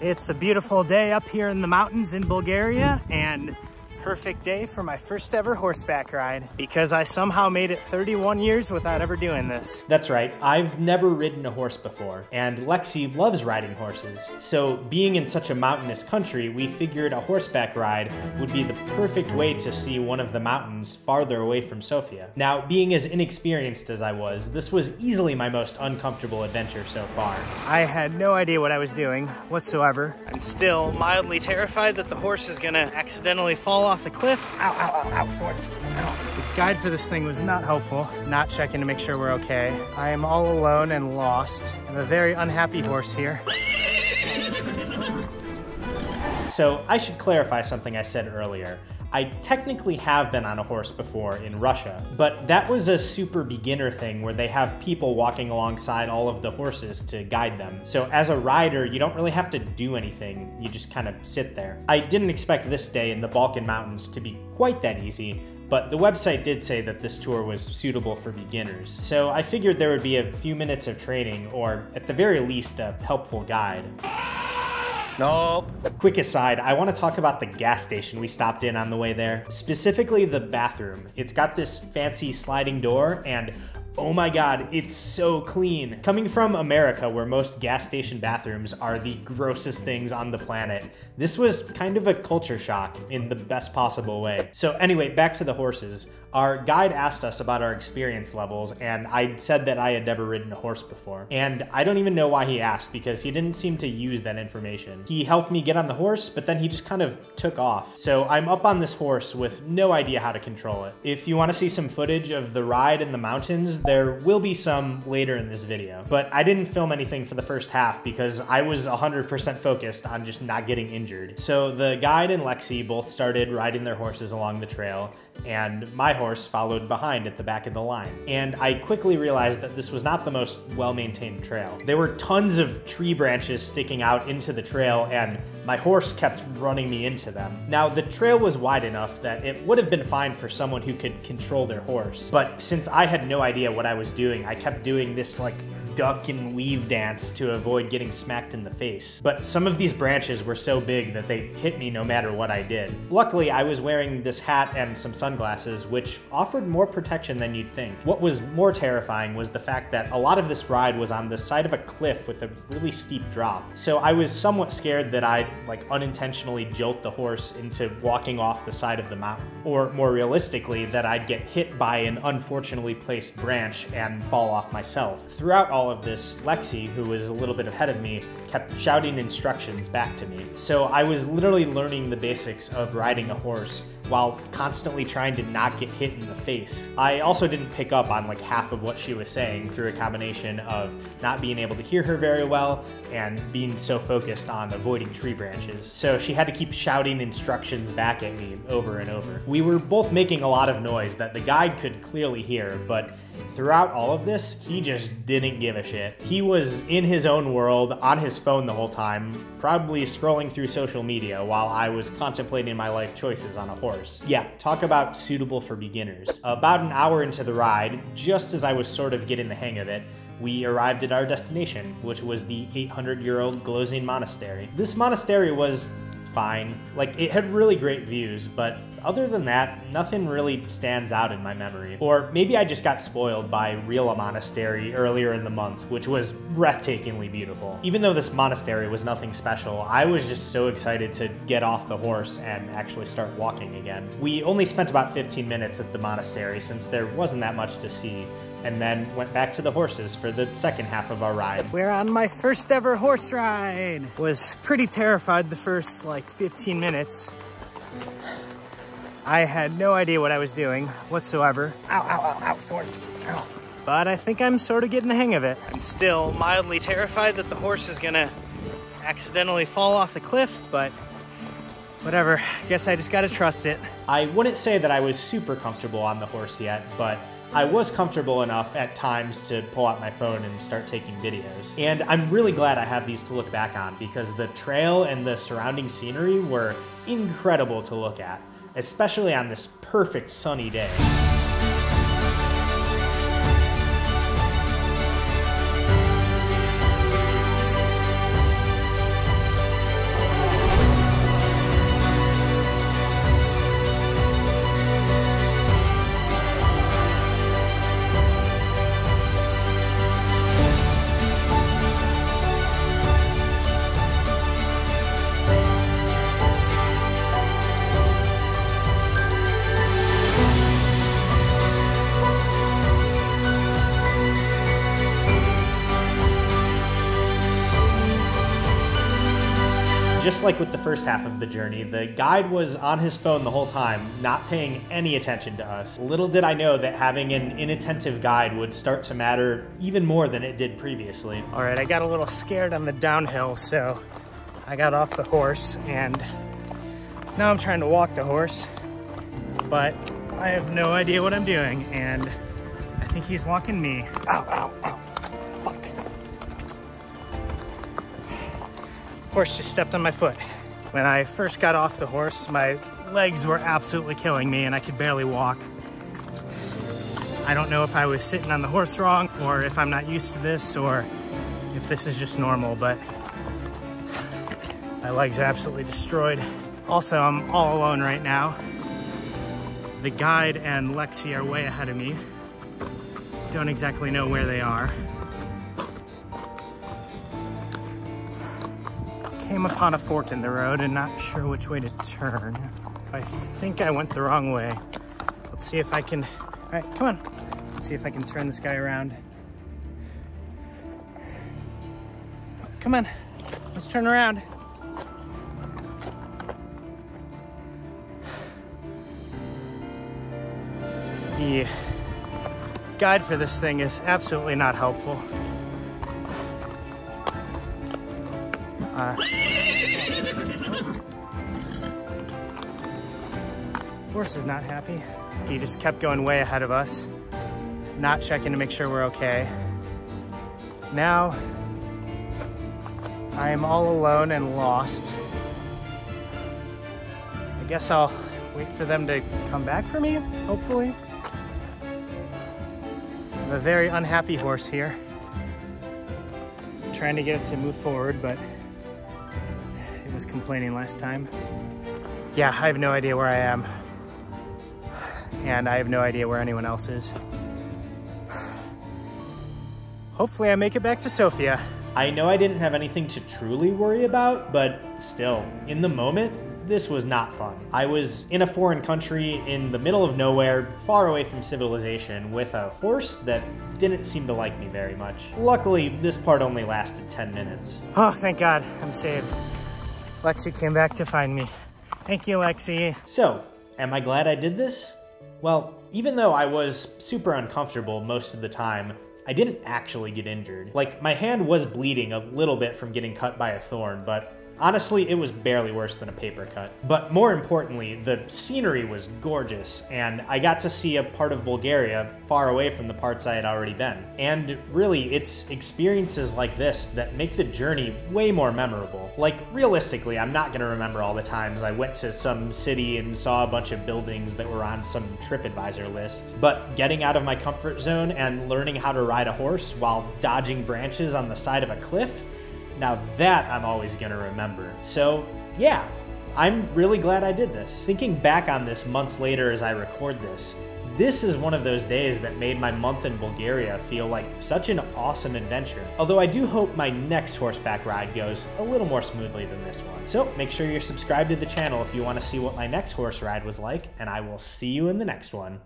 It's a beautiful day up here in the mountains in Bulgaria and perfect day for my first ever horseback ride because I somehow made it 31 years without ever doing this. That's right, I've never ridden a horse before, and Lexi loves riding horses. So, being in such a mountainous country, we figured a horseback ride would be the perfect way to see one of the mountains farther away from Sofia. Now, being as inexperienced as I was, this was easily my most uncomfortable adventure so far. I had no idea what I was doing whatsoever. I'm still mildly terrified that the horse is gonna accidentally fall off off the cliff. Ow, ow, ow, ow, thorns. Ow. The guide for this thing was not helpful, not checking to make sure we're okay. I am all alone and lost. I'm a very unhappy horse here. So I should clarify something I said earlier. I technically have been on a horse before in Russia, but that was a super beginner thing where they have people walking alongside all of the horses to guide them. So as a rider, you don't really have to do anything, you just kind of sit there. I didn't expect this day in the Balkan Mountains to be quite that easy, but the website did say that this tour was suitable for beginners. So I figured there would be a few minutes of training, or at the very least, a helpful guide. Nope. Quick aside, I want to talk about the gas station we stopped in on the way there. Specifically the bathroom. It's got this fancy sliding door and Oh my god, it's so clean. Coming from America, where most gas station bathrooms are the grossest things on the planet, this was kind of a culture shock in the best possible way. So anyway, back to the horses. Our guide asked us about our experience levels, and I said that I had never ridden a horse before. And I don't even know why he asked, because he didn't seem to use that information. He helped me get on the horse, but then he just kind of took off. So I'm up on this horse with no idea how to control it. If you want to see some footage of the ride in the mountains, there will be some later in this video. But I didn't film anything for the first half because I was 100% focused on just not getting injured. So the guide and Lexi both started riding their horses along the trail, and my horse followed behind at the back of the line. And I quickly realized that this was not the most well-maintained trail. There were tons of tree branches sticking out into the trail, and my horse kept running me into them. Now, the trail was wide enough that it would have been fine for someone who could control their horse. But since I had no idea what I was doing, I kept doing this like duck and weave dance to avoid getting smacked in the face. But some of these branches were so big that they hit me no matter what I did. Luckily, I was wearing this hat and some sunglasses, which offered more protection than you'd think. What was more terrifying was the fact that a lot of this ride was on the side of a cliff with a really steep drop. So I was somewhat scared that I'd like unintentionally jolt the horse into walking off the side of the mountain. Or more realistically, that I'd get hit by an unfortunately placed branch and fall off myself. Throughout all all of this, Lexi, who was a little bit ahead of me, kept shouting instructions back to me. So I was literally learning the basics of riding a horse while constantly trying to not get hit in the face. I also didn't pick up on like half of what she was saying through a combination of not being able to hear her very well and being so focused on avoiding tree branches. So she had to keep shouting instructions back at me over and over. We were both making a lot of noise that the guide could clearly hear, but Throughout all of this, he just didn't give a shit. He was in his own world, on his phone the whole time, probably scrolling through social media while I was contemplating my life choices on a horse. Yeah, talk about suitable for beginners. About an hour into the ride, just as I was sort of getting the hang of it, we arrived at our destination, which was the 800 year old Glozhene Monastery. This monastery was fine. Like, it had really great views, but other than that, nothing really stands out in my memory. Or maybe I just got spoiled by Rila Monastery earlier in the month, which was breathtakingly beautiful. Even though this monastery was nothing special, I was just so excited to get off the horse and actually start walking again. We only spent about 15 minutes at the monastery since there wasn't that much to see, and then went back to the horses for the second half of our ride. We're on my first ever horse ride. Was pretty terrified the first like 15 minutes. I had no idea what I was doing whatsoever. Ow, ow, ow, ow, thorns. Ow. But I think I'm sort of getting the hang of it. I'm still mildly terrified that the horse is gonna accidentally fall off the cliff, but whatever. Guess I just gotta trust it. I wouldn't say that I was super comfortable on the horse yet, but I was comfortable enough at times to pull out my phone and start taking videos. And I'm really glad I have these to look back on because the trail and the surrounding scenery were incredible to look at, especially on this perfect sunny day. Just like with the first half of the journey, the guide was on his phone the whole time, not paying any attention to us. Little did I know that having an inattentive guide would start to matter even more than it did previously. All right, I got a little scared on the downhill, so I got off the horse and now I'm trying to walk the horse, but I have no idea what I'm doing and I think he's walking me. Ow, ow, ow, Horse just stepped on my foot. When I first got off the horse, my legs were absolutely killing me and I could barely walk. I don't know if I was sitting on the horse wrong or if I'm not used to this or if this is just normal, but my legs are absolutely destroyed. Also, I'm all alone right now. The guide and Lexi are way ahead of me. Don't exactly know where they are. Came upon a fork in the road and not sure which way to turn. I think I went the wrong way. Let's see if I can, all right, come on. Let's see if I can turn this guy around. Come on, let's turn around. The guide for this thing is absolutely not helpful. Horse is not happy. He just kept going way ahead of us, not checking to make sure we're okay. Now, I am all alone and lost. I guess I'll wait for them to come back for me, hopefully. I'm a very unhappy horse here. trying to get it to move forward, but was complaining last time. Yeah, I have no idea where I am. And I have no idea where anyone else is. Hopefully I make it back to Sofia. I know I didn't have anything to truly worry about, but still, in the moment, this was not fun. I was in a foreign country in the middle of nowhere, far away from civilization, with a horse that didn't seem to like me very much. Luckily, this part only lasted 10 minutes. Oh, thank God, I'm saved. Lexi came back to find me. Thank you, Lexi. So, am I glad I did this? Well, even though I was super uncomfortable most of the time, I didn't actually get injured. Like, my hand was bleeding a little bit from getting cut by a thorn, but Honestly, it was barely worse than a paper cut. But more importantly, the scenery was gorgeous, and I got to see a part of Bulgaria far away from the parts I had already been. And really, it's experiences like this that make the journey way more memorable. Like, realistically, I'm not gonna remember all the times I went to some city and saw a bunch of buildings that were on some TripAdvisor list. But getting out of my comfort zone and learning how to ride a horse while dodging branches on the side of a cliff now that I'm always gonna remember. So, yeah, I'm really glad I did this. Thinking back on this months later as I record this, this is one of those days that made my month in Bulgaria feel like such an awesome adventure. Although I do hope my next horseback ride goes a little more smoothly than this one. So make sure you're subscribed to the channel if you want to see what my next horse ride was like, and I will see you in the next one.